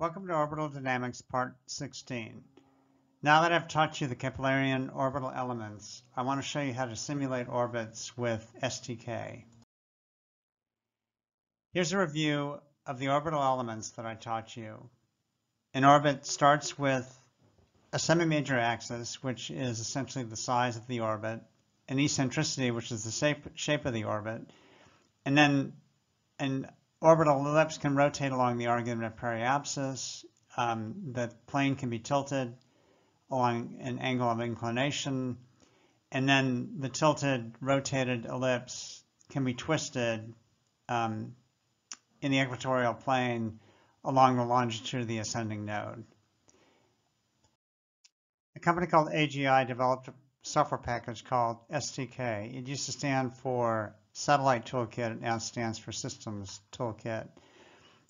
Welcome to Orbital Dynamics Part 16. Now that I've taught you the Keplerian orbital elements, I want to show you how to simulate orbits with STK. Here's a review of the orbital elements that I taught you. An orbit starts with a semi-major axis, which is essentially the size of the orbit, an eccentricity, which is the shape, of the orbit, and then an orbital ellipse can rotate along the argument of periapsis. Um, the plane can be tilted along an angle of inclination, and then the tilted, rotated ellipse can be twisted um, in the equatorial plane along the longitude of the ascending node. A company called AGI developed a software package called STK. It used to stand for Satellite Toolkit, now stands for Systems Toolkit.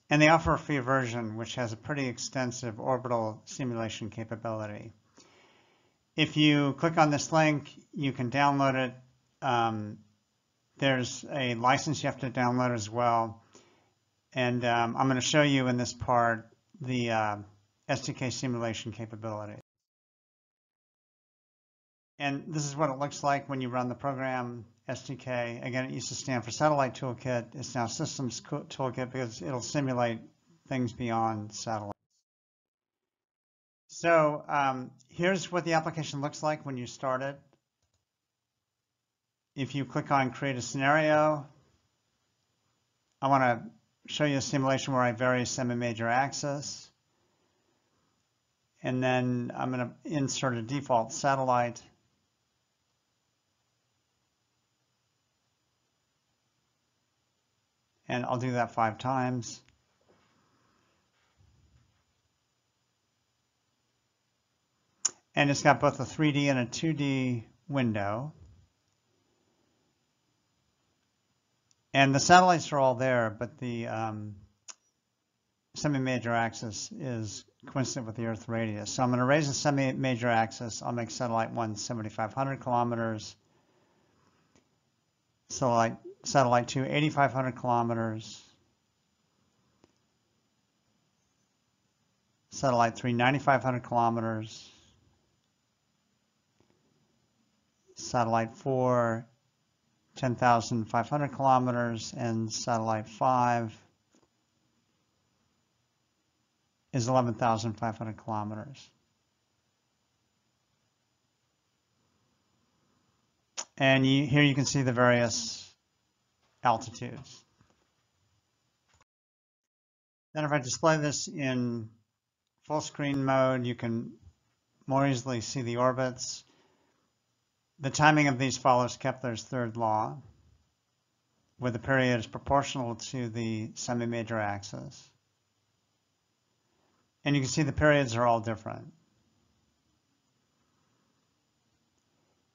And they offer a free version which has a pretty extensive orbital simulation capability. If you click on this link, you can download it. Um, there's a license you have to download as well. And um, I'm going to show you in this part the uh, STK simulation capability. And this is what it looks like when you run the program STK. Again, it used to stand for Satellite Toolkit. It's now Systems Toolkit because it'll simulate things beyond satellites. So um, here's what the application looks like when you start it. If you click on Create a Scenario, I want to show you a simulation where I vary semi-major axis. And then I'm going to insert a default satellite. And I'll do that five times. And it's got both a 3D and a 2D window. And the satellites are all there, but the um, semi-major axis is coincident with the Earth radius. So I'm going to raise the semi-major axis. I'll make satellite 1 7,500 kilometers, satellite, satellite 2 8,500 kilometers, satellite 3 9,500 kilometers, satellite 4 10,500 kilometers, and satellite 5 is 11,500 kilometers. And you, here you can see the various altitudes. Then if I display this in full screen mode, you can more easily see the orbits. The timing of these follows Kepler's third law, where the period is proportional to the semi-major axis. And you can see the periods are all different.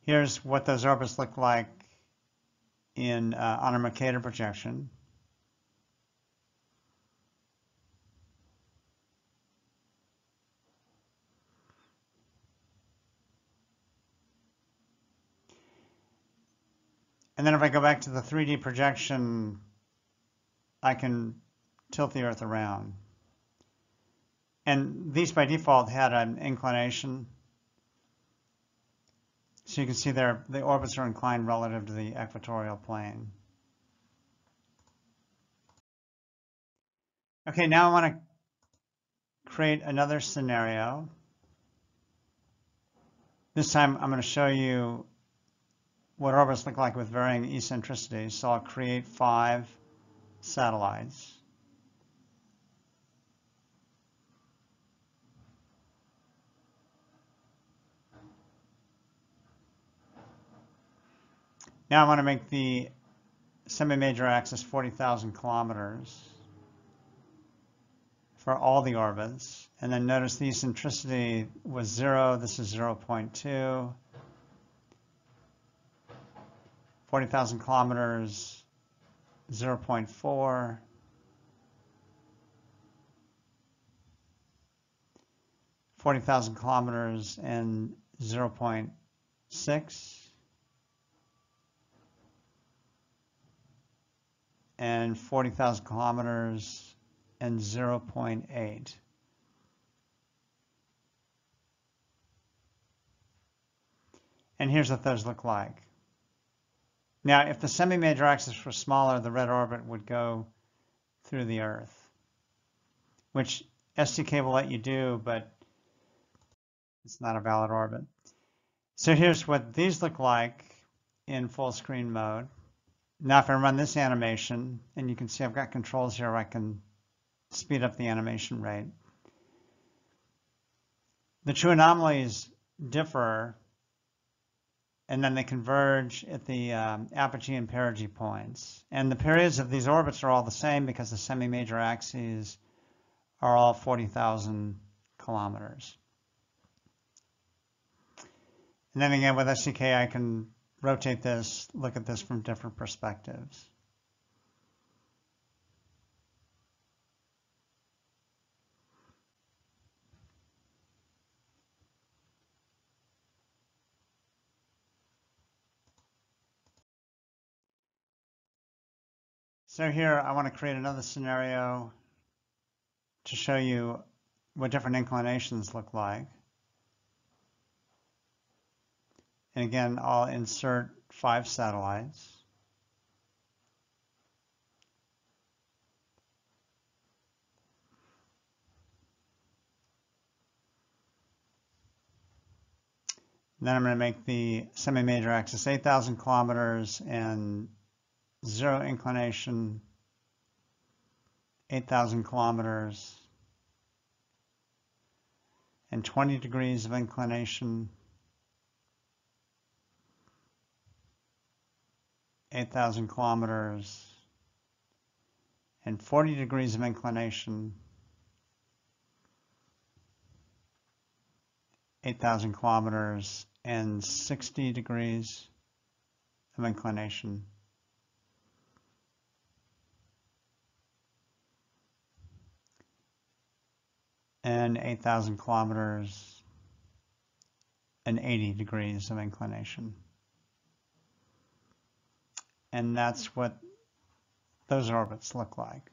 Here's what those orbits look like in uh, on a Mercator projection. And then if I go back to the 3D projection, I can tilt the Earth around. And these by default had an inclination. So you can see there the orbits are inclined relative to the equatorial plane. Okay, now I want to create another scenario. This time I'm going to show you what orbits look like with varying eccentricities. So I'll create five satellites. Now I want to make the semi-major axis 40,000 kilometers for all the orbits. And then notice the eccentricity was 0. This is 0 0.2. 40,000 kilometers, 0 0.4. Forty thousand kilometers and zero point six, and 40,000 kilometers and 0 0.8. And here's what those look like. Now, if the semi-major axis were smaller, the red orbit would go through the Earth, which STK will let you do, but it's not a valid orbit. So here's what these look like in full screen mode. Now if I run this animation, and you can see I've got controls here, I can speed up the animation rate. The true anomalies differ, and then they converge at the um, apogee and perigee points. And the periods of these orbits are all the same because the semi-major axes are all 40,000 kilometers. And then again, with STK, I can rotate this, look at this from different perspectives. So here I want to create another scenario to show you what different inclinations look like. And again, I'll insert five satellites. then I'm going to make the semi-major axis 8,000 kilometers and zero inclination, 8,000 kilometers, and 20 degrees of inclination, 8,000 kilometers, and 40 degrees of inclination, 8,000 kilometers, and 60 degrees of inclination. and 8,000 kilometers and 80 degrees of inclination. And that's what those orbits look like.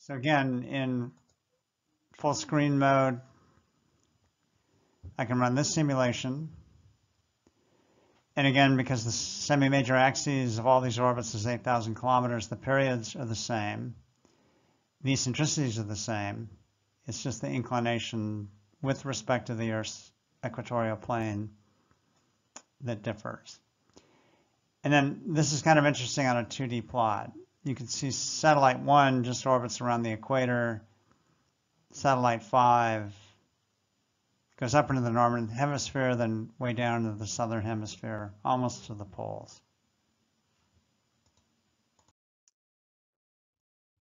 So again, in full screen mode, I can run this simulation. And again, because the semi-major axes of all these orbits is 8,000 kilometers, the periods are the same. The eccentricities are the same. It's just the inclination with respect to the Earth's equatorial plane that differs. And then this is kind of interesting on a 2D plot. You can see satellite 1 just orbits around the equator. Satellite 5 goes up into the northern hemisphere, then way down into the southern hemisphere, almost to the poles.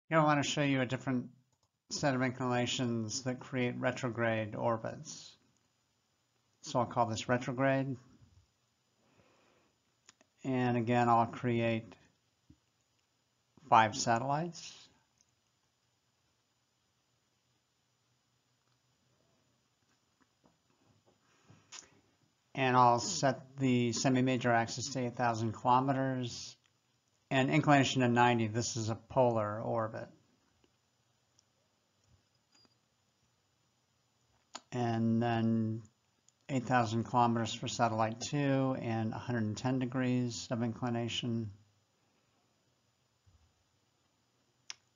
Here I want to show you a different set of inclinations that create retrograde orbits. So I'll call this retrograde. And again, I'll create five satellites. and I'll set the semi-major axis to 8,000 kilometers and inclination to 90. This is a polar orbit. And then 8,000 kilometers for satellite 2 and 110 degrees of inclination.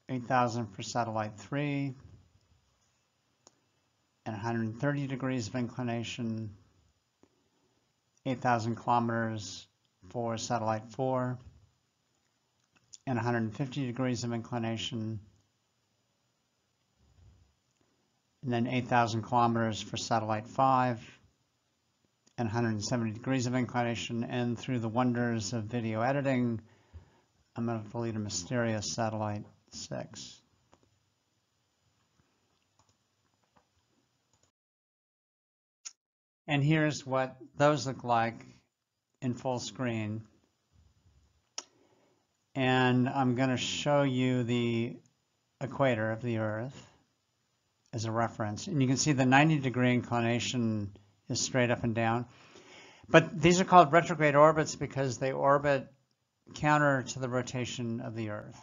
8,000 for satellite 3 and 130 degrees of inclination 8,000 kilometers for satellite 4 and 150 degrees of inclination and then 8,000 kilometers for satellite 5 and 170 degrees of inclination and through the wonders of video editing I'm going to delete a mysterious satellite 6. And here's what those look like in full screen. And I'm going to show you the equator of the Earth as a reference. And you can see the 90 degree inclination is straight up and down. But these are called retrograde orbits because they orbit counter to the rotation of the Earth.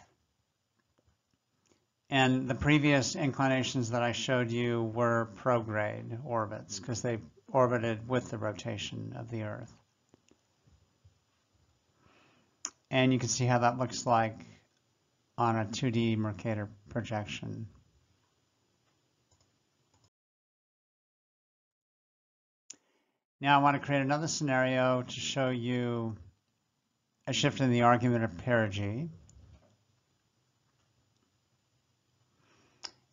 And the previous inclinations that I showed you were prograde orbits because they orbited with the rotation of the Earth. And you can see how that looks like on a 2D Mercator projection. Now I want to create another scenario to show you a shift in the argument of perigee.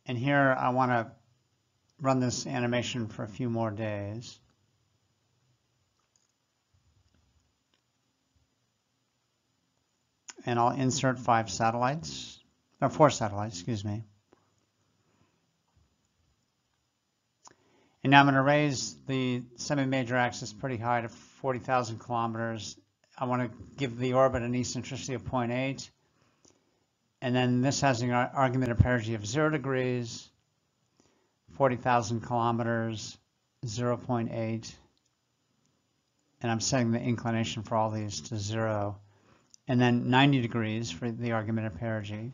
And here I want to run this animation for a few more days. And I'll insert five satellites, or four satellites, excuse me. And now I'm going to raise the semi-major axis pretty high to 40,000 kilometers. I want to give the orbit an eccentricity of 0.8. And then this has an argument of perigee of 0 degrees, 40,000 kilometers, 0.8. And I'm setting the inclination for all these to 0. And then 90 degrees for the argument of perigee.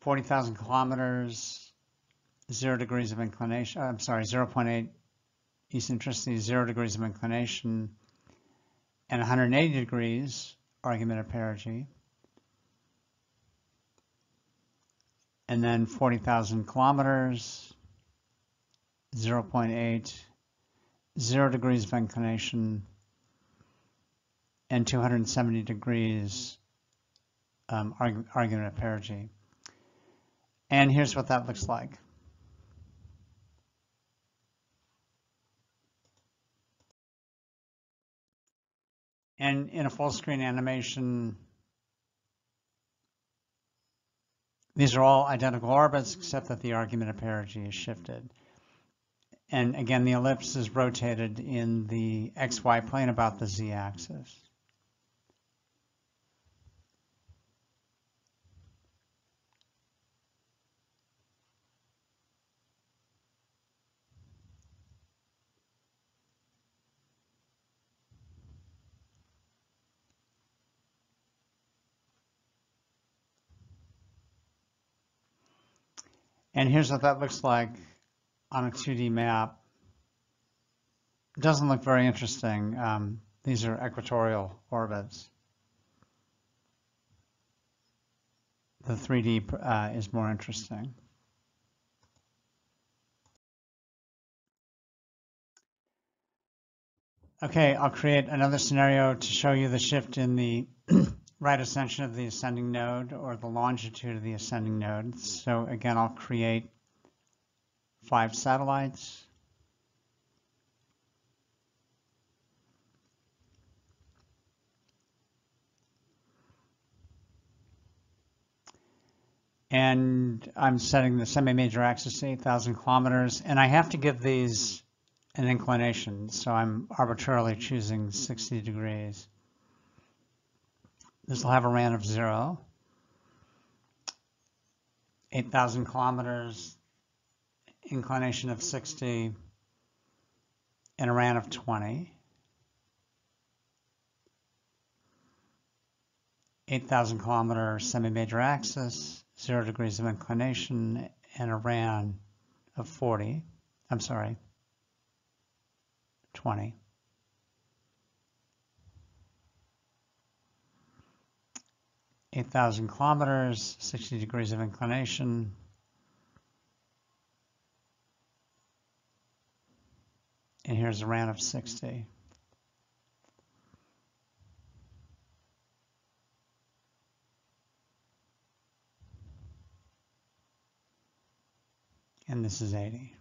40,000 kilometers, 0 degrees of inclination, I'm sorry, 0.8 eccentricity, 0 degrees of inclination, and 180 degrees argument of perigee. And then 40,000 kilometers, 0.8, 0 degrees of inclination, and 270 degrees um, argument of perigee. And here's what that looks like. And in a full screen animation, these are all identical orbits except that the argument of perigee is shifted. And again, the ellipse is rotated in the xy plane about the z-axis. And here's what that looks like on a 2D map. It doesn't look very interesting. Um, these are equatorial orbits. The 3D uh, is more interesting. Okay, I'll create another scenario to show you the shift in the right ascension of the ascending node or the longitude of the ascending node. So again, I'll create five satellites. And I'm setting the semi-major axis to 8,000 kilometers, and I have to give these an inclination, so I'm arbitrarily choosing 60 degrees. This will have a RAN of zero. 8,000 kilometers, inclination of 60, and a RAN of 20. 8,000 kilometer semi-major axis, zero degrees of inclination, and a RAN of 40. I'm sorry, 20. 8,000 kilometers, 60 degrees of inclination. And here's a RAN of 60. And this is 80.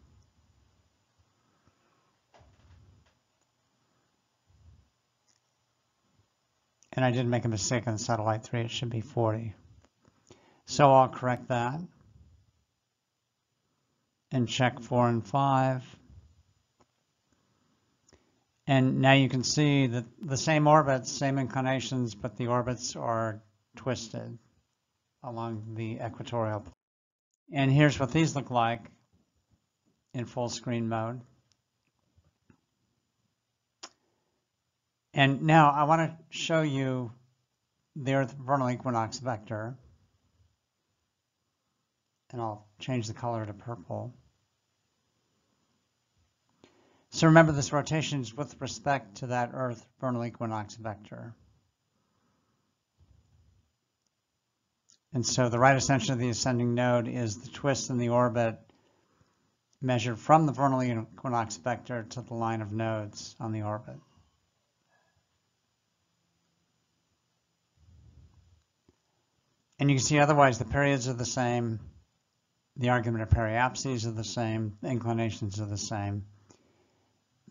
And I did make a mistake on satellite 3, it should be 40. So I'll correct that. And check 4 and 5. And now you can see that the same orbits, same inclinations, but the orbits are twisted along the equatorial. And here's what these look like in full screen mode. And now I want to show you the Earth vernal equinox vector. and I'll change the color to purple. So remember this rotation is with respect to that Earth vernal equinox vector. And so the right ascension of the ascending node is the twist in the orbit measured from the vernal equinox vector to the line of nodes on the orbit. And you can see otherwise the periods are the same, the argument of periapses are the same, the inclinations are the same.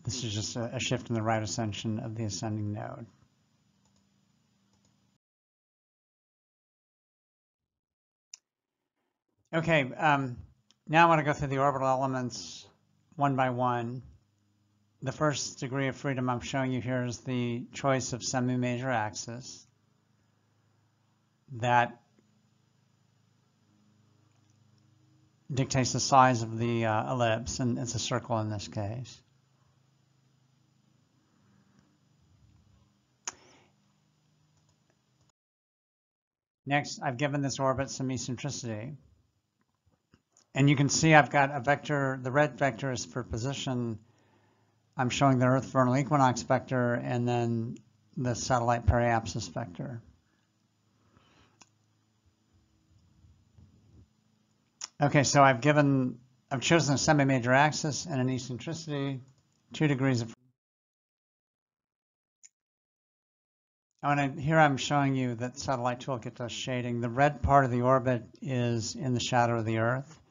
This is just a, a shift in the right ascension of the ascending node. Okay, um, now I want to go through the orbital elements one by one. The first degree of freedom I'm showing you here is the choice of semi-major axis. That dictates the size of the uh, ellipse, and it's a circle in this case. Next, I've given this orbit some eccentricity. And you can see I've got a vector, the red vector is for position. I'm showing the Earth vernal equinox vector and then the satellite periapsis vector. Okay, so I've given, I've chosen a semi-major axis and an eccentricity, two degrees of And here I'm showing you that satellite toolkit does shading. The red part of the orbit is in the shadow of the Earth,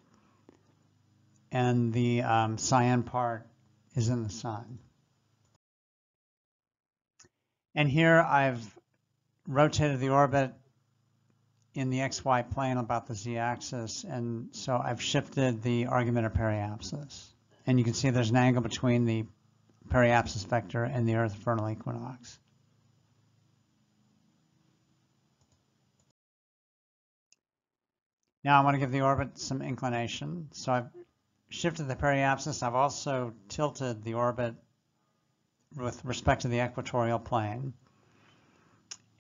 and the um, cyan part is in the sun. And here I've rotated the orbit in the xy plane about the z-axis, and so I've shifted the argument of periapsis. And you can see there's an angle between the periapsis vector and the Earth vernal equinox. Now I want to give the orbit some inclination. So I've shifted the periapsis. I've also tilted the orbit with respect to the equatorial plane.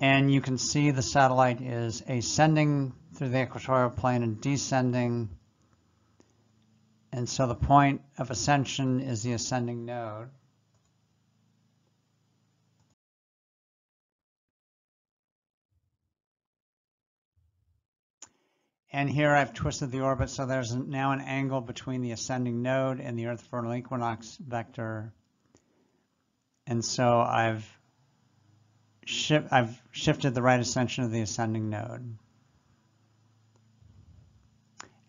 And you can see the satellite is ascending through the equatorial plane and descending. And so the point of ascension is the ascending node. And here I've twisted the orbit so there's now an angle between the ascending node and the Earth vernal equinox vector. And so I've, I've shifted the right ascension of the ascending node.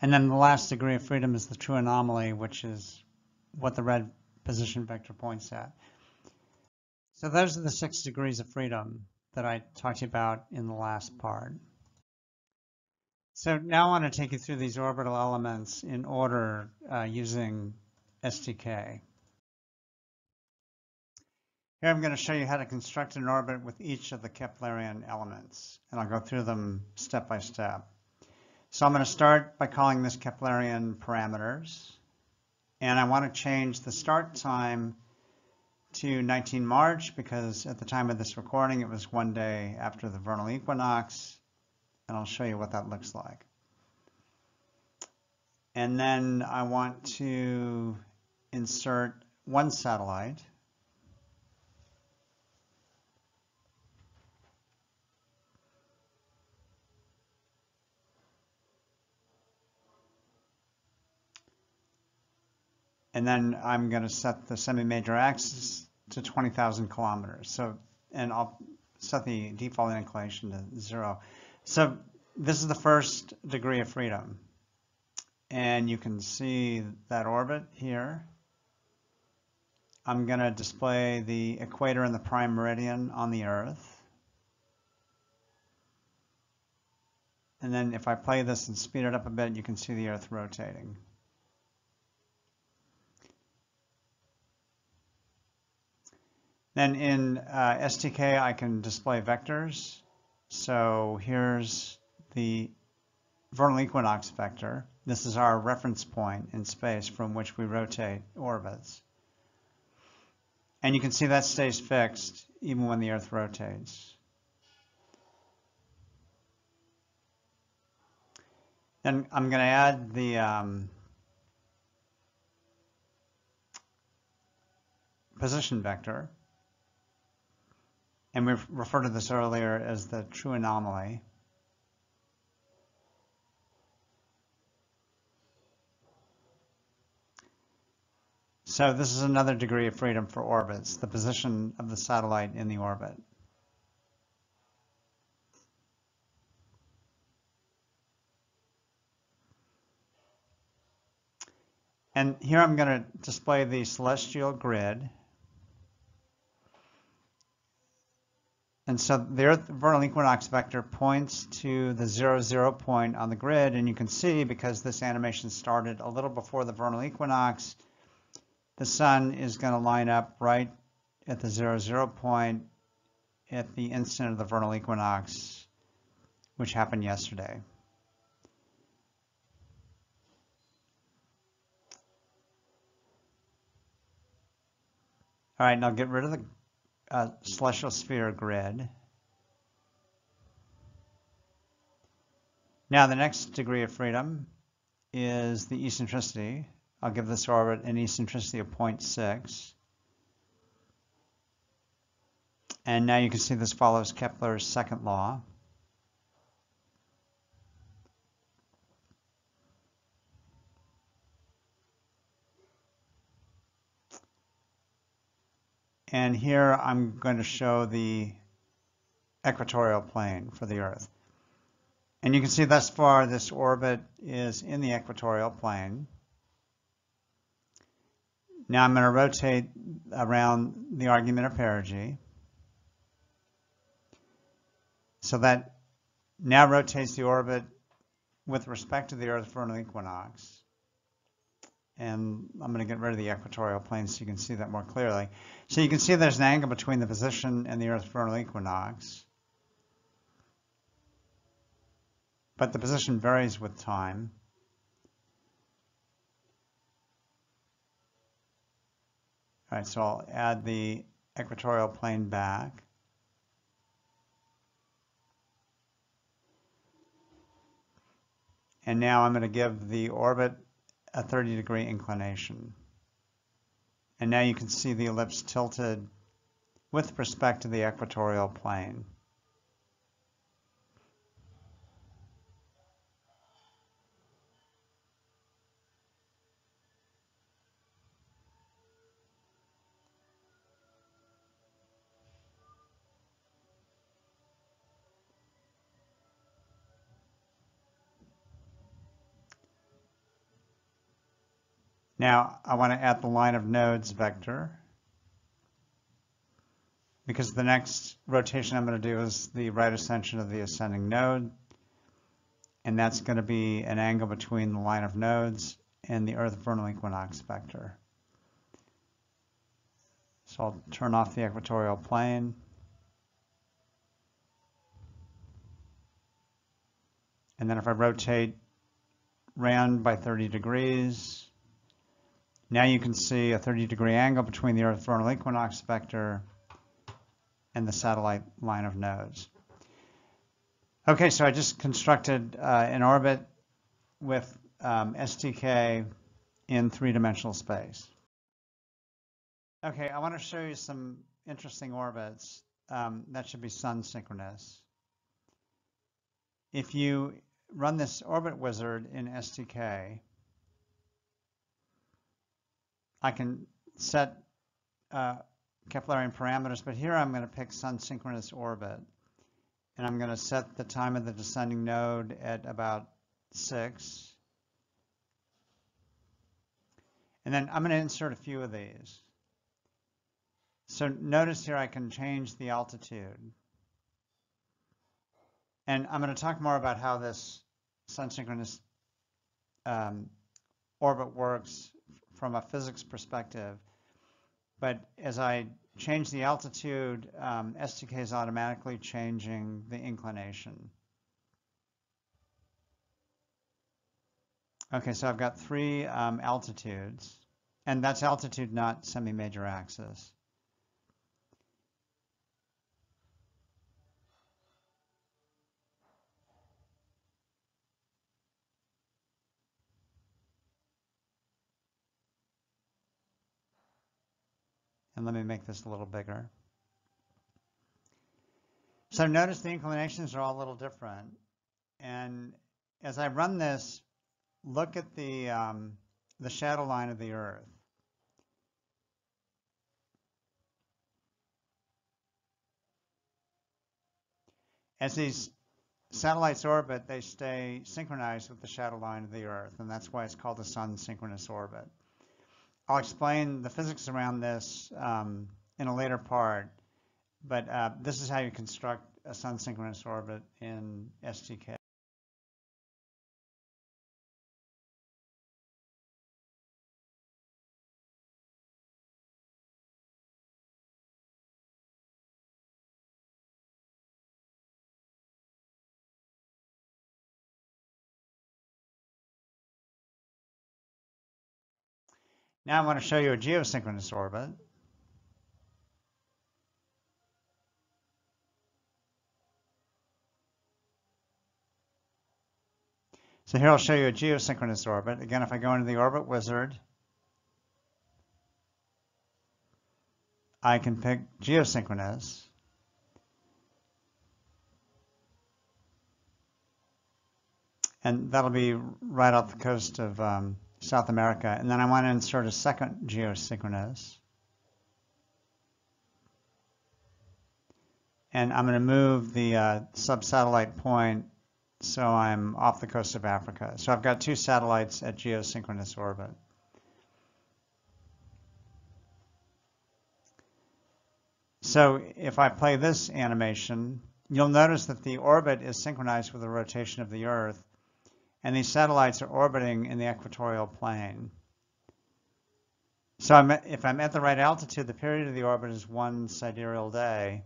And then the last degree of freedom is the true anomaly, which is what the red position vector points at. So those are the six degrees of freedom that I talked about in the last part. So now I want to take you through these orbital elements in order uh, using STK. Here I'm going to show you how to construct an orbit with each of the Keplerian elements, and I'll go through them step by step. So I'm going to start by calling this Keplerian parameters, and I want to change the start time to 19 March because at the time of this recording it was one day after the vernal equinox, and I'll show you what that looks like. And then I want to insert one satellite. And then I'm going to set the semi-major axis to 20,000 kilometers. So, and I'll set the default inclination to zero. So this is the first degree of freedom. And you can see that orbit here. I'm going to display the equator and the prime meridian on the Earth. And then if I play this and speed it up a bit, you can see the Earth rotating. Then in uh, STK, I can display vectors. So here's the vernal equinox vector. This is our reference point in space from which we rotate orbits. And you can see that stays fixed even when the Earth rotates. Then I'm going to add the um, position vector. And we've referred to this earlier as the true anomaly. So this is another degree of freedom for orbits, the position of the satellite in the orbit. And here I'm going to display the celestial grid. And so the vernal equinox vector points to the zero zero point on the grid, and you can see because this animation started a little before the vernal equinox, the sun is going to line up right at the zero zero point at the instant of the vernal equinox, which happened yesterday. All right, now get rid of the uh, celestial sphere grid. Now the next degree of freedom is the eccentricity. I'll give this orbit an eccentricity of 0.6. And now you can see this follows Kepler's second law. And here I'm going to show the equatorial plane for the Earth. And you can see thus far this orbit is in the equatorial plane. Now I'm going to rotate around the argument of perigee. So that now rotates the orbit with respect to the Earth vernal equinox and I'm going to get rid of the equatorial plane so you can see that more clearly. So you can see there's an angle between the position and the Earth's vernal equinox. But the position varies with time. All right, so I'll add the equatorial plane back. And now I'm going to give the orbit a 30 degree inclination. And now you can see the ellipse tilted with respect to the equatorial plane. Now I want to add the line of nodes vector because the next rotation I'm going to do is the right ascension of the ascending node and that's going to be an angle between the line of nodes and the Earth vernal equinox vector. So I'll turn off the equatorial plane. And then if I rotate round by 30 degrees, now you can see a 30 degree angle between the Earth vernal equinox vector and the satellite line of nodes. Okay, so I just constructed uh, an orbit with um, STK in three-dimensional space. Okay, I want to show you some interesting orbits um, that should be sun synchronous. If you run this orbit wizard in STK, I can set uh, Keplerian parameters, but here I'm going to pick sun synchronous orbit. And I'm going to set the time of the descending node at about 6. And then I'm going to insert a few of these. So notice here I can change the altitude. And I'm going to talk more about how this sun synchronous um, orbit works from a physics perspective. But as I change the altitude, um, STK is automatically changing the inclination. Okay, so I've got three um, altitudes, and that's altitude, not semi-major axis. And let me make this a little bigger. So notice the inclinations are all a little different. And as I run this, look at the, um, the shadow line of the Earth. As these satellites orbit, they stay synchronized with the shadow line of the Earth, and that's why it's called a sun synchronous orbit. I'll explain the physics around this um, in a later part, but uh, this is how you construct a sun synchronous orbit in STK. Now I want to show you a geosynchronous orbit. So here I'll show you a geosynchronous orbit. Again, if I go into the orbit wizard, I can pick geosynchronous. And that'll be right off the coast of um, South America. And then I want to insert a second geosynchronous. And I'm going to move the uh, sub-satellite point so I'm off the coast of Africa. So I've got two satellites at geosynchronous orbit. So if I play this animation, you'll notice that the orbit is synchronized with the rotation of the Earth, and these satellites are orbiting in the equatorial plane. So I'm at, if I'm at the right altitude, the period of the orbit is one sidereal day,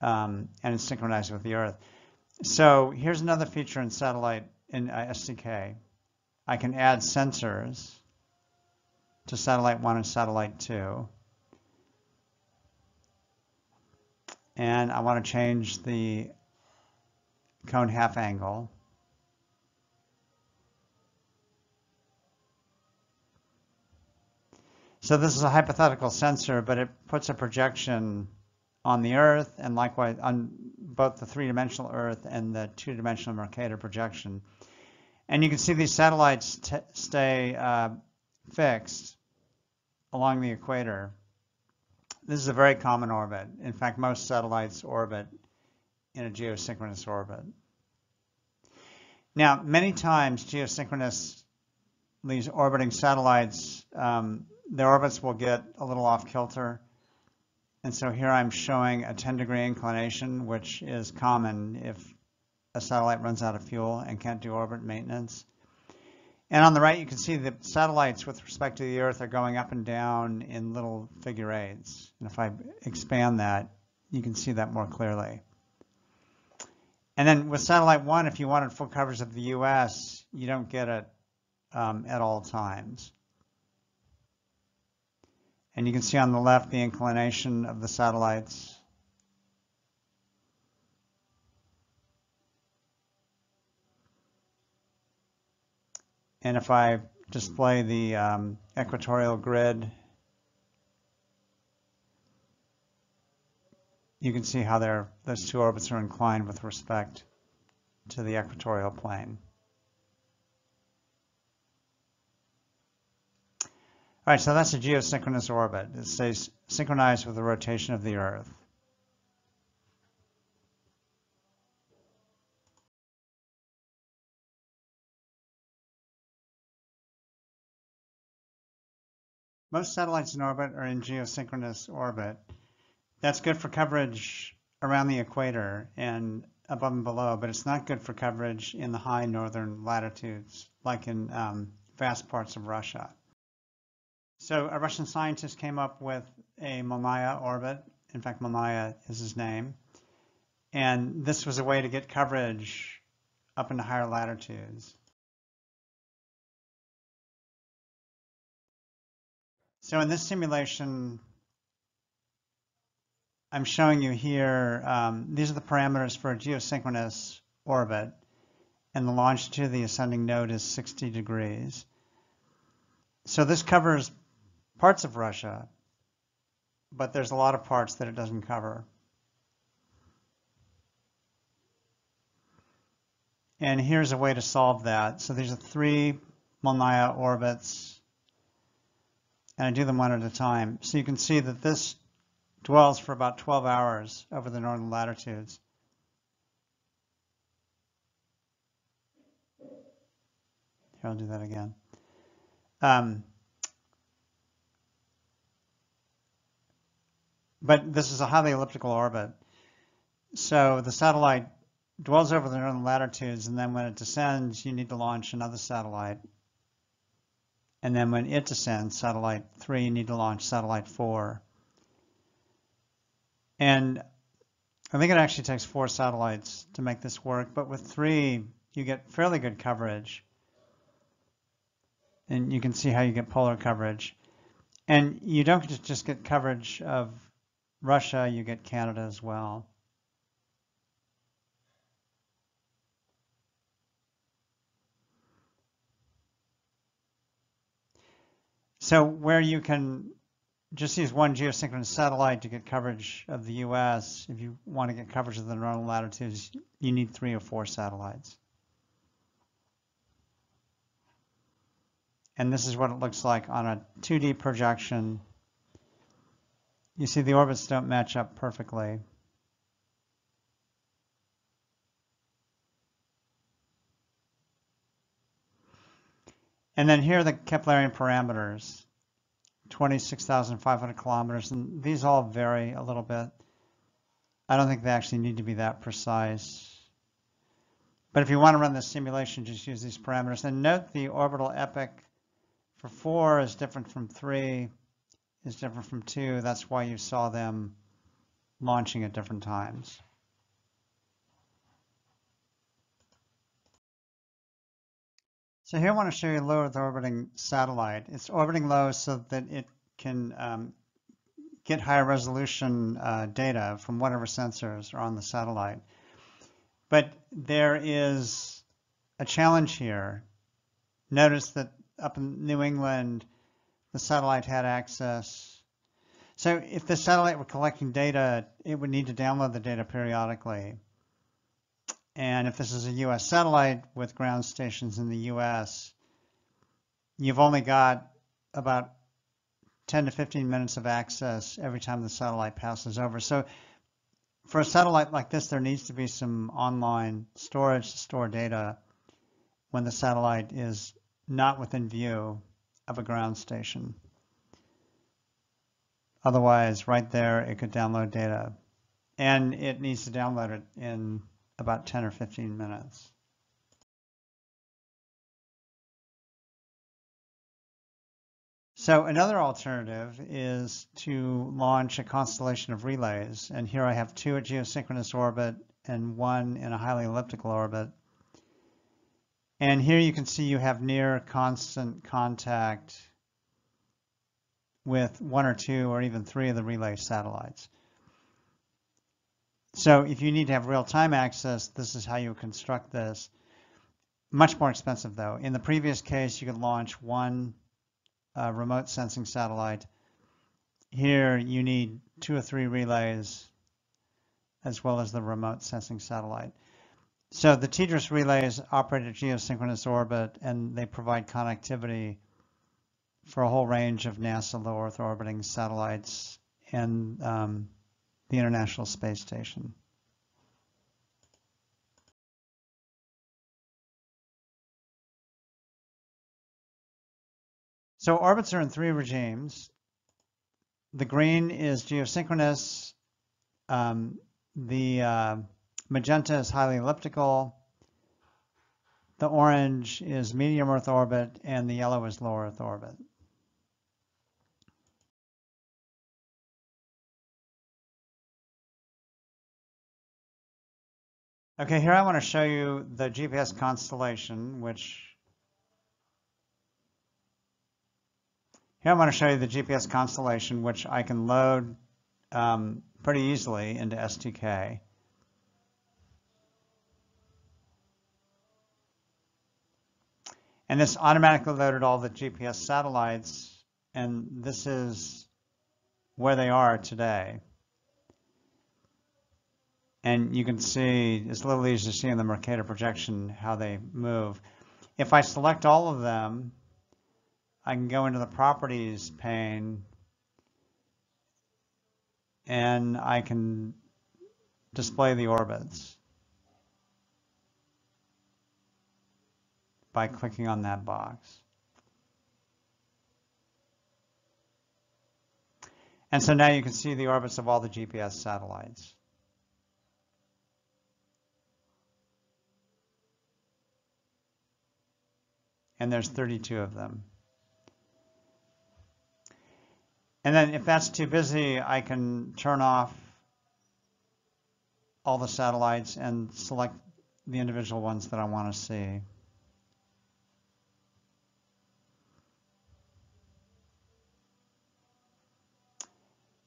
um, and it's synchronized with the Earth. So here's another feature in satellite in uh, STK. I can add sensors to satellite one and satellite two. And I want to change the cone half angle. So this is a hypothetical sensor, but it puts a projection on the Earth and likewise on both the three-dimensional Earth and the two-dimensional Mercator projection. And you can see these satellites stay uh, fixed along the equator. This is a very common orbit. In fact, most satellites orbit in a geosynchronous orbit. Now, many times geosynchronous, these orbiting satellites, um, their orbits will get a little off kilter. And so here I'm showing a 10 degree inclination, which is common if a satellite runs out of fuel and can't do orbit maintenance. And on the right, you can see the satellites with respect to the Earth are going up and down in little figure eights. And if I expand that, you can see that more clearly. And then with satellite one, if you wanted full coverage of the US, you don't get it um, at all times. And you can see on the left the inclination of the satellites. And if I display the um, equatorial grid, you can see how those two orbits are inclined with respect to the equatorial plane. All right, so that's a geosynchronous orbit. It stays synchronized with the rotation of the Earth. Most satellites in orbit are in geosynchronous orbit. That's good for coverage around the equator and above and below, but it's not good for coverage in the high northern latitudes, like in um, vast parts of Russia. So a Russian scientist came up with a Molniya orbit. In fact, Molniya is his name. And this was a way to get coverage up into higher latitudes. So in this simulation, I'm showing you here, um, these are the parameters for a geosynchronous orbit, and the longitude of the ascending node is 60 degrees. So this covers parts of Russia, but there's a lot of parts that it doesn't cover. And here's a way to solve that. So these are three Molniya orbits, and I do them one at a time. So you can see that this dwells for about 12 hours over the northern latitudes. Here, I'll do that again. Um, but this is a highly elliptical orbit. So the satellite dwells over the northern latitudes, and then when it descends, you need to launch another satellite. And then when it descends, satellite 3, you need to launch satellite 4. And I think it actually takes four satellites to make this work, but with three, you get fairly good coverage. And you can see how you get polar coverage. And you don't just get coverage of Russia, you get Canada as well. So where you can just use one geosynchronous satellite to get coverage of the U.S., if you want to get coverage of the northern latitudes, you need three or four satellites. And this is what it looks like on a 2D projection. You see the orbits don't match up perfectly. And then here are the Keplerian parameters, 26,500 kilometers, and these all vary a little bit. I don't think they actually need to be that precise. But if you want to run this simulation, just use these parameters. And note the orbital epoch for 4 is different from 3, is different from 2. That's why you saw them launching at different times. So here I want to show you a low Earth orbiting satellite. It's orbiting low so that it can um, get higher resolution uh, data from whatever sensors are on the satellite. But there is a challenge here. Notice that up in New England, the satellite had access. So if the satellite were collecting data, it would need to download the data periodically. And if this is a US satellite with ground stations in the US, you've only got about 10 to 15 minutes of access every time the satellite passes over. So for a satellite like this, there needs to be some online storage to store data when the satellite is not within view of a ground station. Otherwise, right there, it could download data. And it needs to download it in about 10 or 15 minutes. So another alternative is to launch a constellation of relays. And here I have two at geosynchronous orbit and one in a highly elliptical orbit. And here you can see you have near constant contact with one or two or even three of the relay satellites. So if you need to have real-time access, this is how you construct this. Much more expensive though. In the previous case, you could launch one uh, remote sensing satellite. Here you need two or three relays as well as the remote sensing satellite. So the TDRS relays operate at geosynchronous orbit and they provide connectivity for a whole range of NASA low Earth orbiting satellites and um, the International Space Station. So orbits are in three regimes. The green is geosynchronous. Um, the uh, magenta is highly elliptical. The orange is medium Earth orbit, and the yellow is low Earth orbit. Okay, here I want to show you the GPS constellation, which here I want to show you the GPS constellation, which I can load um, pretty easily into STK. And this automatically loaded all the GPS satellites, and this is where they are today. And you can see, it's a little easier to see in the Mercator projection how they move. If I select all of them, I can go into the properties pane and I can display the orbits by clicking on that box. And so now you can see the orbits of all the GPS satellites. And there's 32 of them. And then if that's too busy, I can turn off all the satellites and select the individual ones that I want to see.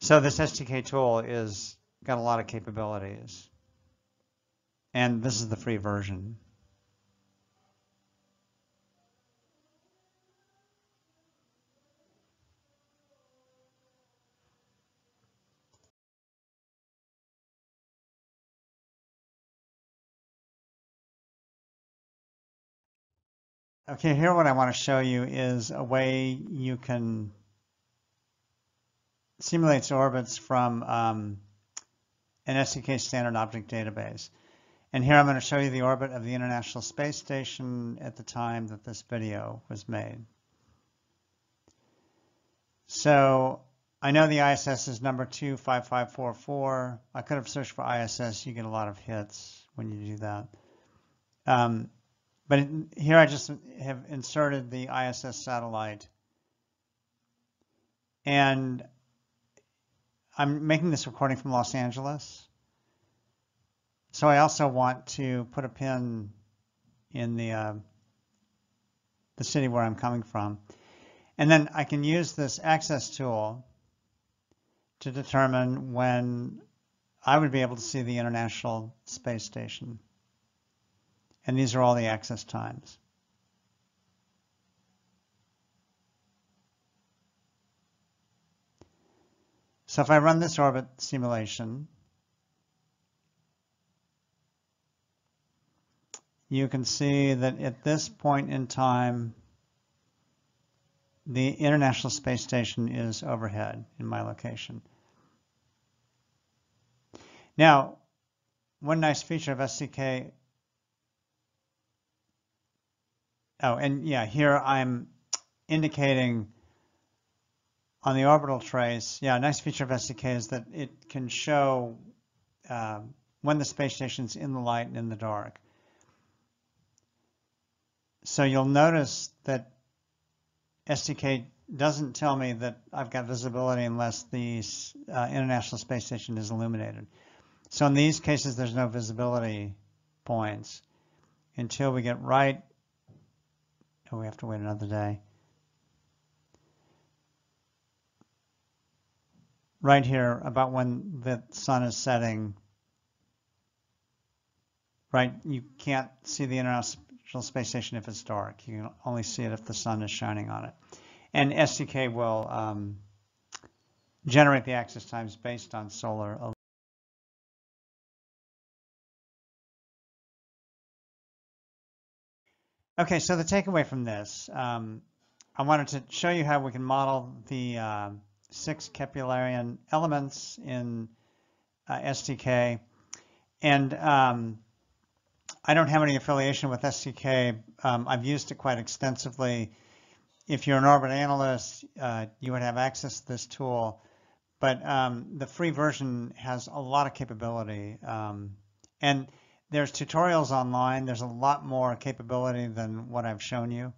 So this STK tool is got a lot of capabilities. And this is the free version. Okay, here what I want to show you is a way you can simulate orbits from um, an STK standard object database. And here I'm going to show you the orbit of the International Space Station at the time that this video was made. So I know the ISS is number 25544. I could have searched for ISS. You get a lot of hits when you do that. Um, but here I just have inserted the ISS satellite. And I'm making this recording from Los Angeles. So I also want to put a pin in the, uh, the city where I'm coming from. And then I can use this access tool to determine when I would be able to see the International Space Station. And these are all the access times. So if I run this orbit simulation, you can see that at this point in time, the International Space Station is overhead in my location. Now, one nice feature of STK Oh, and yeah, here I'm indicating on the orbital trace. Yeah, a nice feature of STK is that it can show uh, when the space station's in the light and in the dark. So you'll notice that STK doesn't tell me that I've got visibility unless the uh, International Space Station is illuminated. So in these cases, there's no visibility points until we get right Oh, we have to wait another day. Right here, about when the sun is setting, right, you can't see the International Space Station if it's dark. You can only see it if the sun is shining on it. And STK will um, generate the access times based on solar Okay, so the takeaway from this, um, I wanted to show you how we can model the uh, six Keplerian elements in uh, STK. And um, I don't have any affiliation with STK. Um, I've used it quite extensively. If you're an orbit analyst, uh, you would have access to this tool. But um, the free version has a lot of capability. Um, and there's tutorials online. There's a lot more capability than what I've shown you.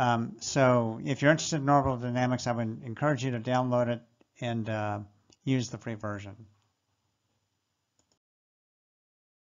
Um, so if you're interested in orbital dynamics, I would encourage you to download it and uh, use the free version.